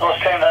nós Navy né?